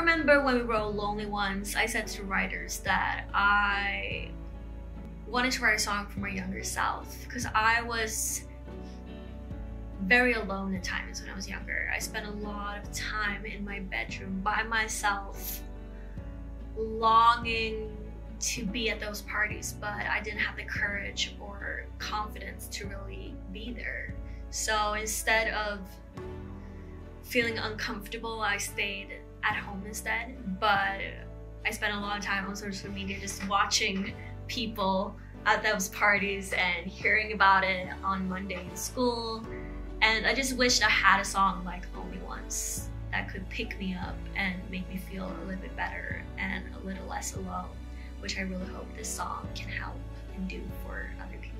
remember when we wrote Lonely Ones, I said to writers that I wanted to write a song for my younger self because I was very alone at times when I was younger. I spent a lot of time in my bedroom by myself, longing to be at those parties, but I didn't have the courage or confidence to really be there. So instead of feeling uncomfortable, I stayed at home instead. But I spent a lot of time on social media just watching people at those parties and hearing about it on Monday in school. And I just wished I had a song like Lonely Ones that could pick me up and make me feel a little bit better and a little less alone, which I really hope this song can help and do for other people.